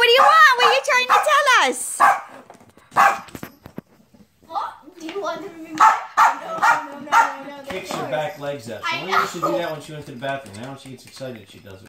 what do you want? What are you trying to tell us? What? Do you want to remember? No, no, no, no, no. Kicks her back legs up. So I know. used to do that when she went to the bathroom. Now when she gets excited, she does it.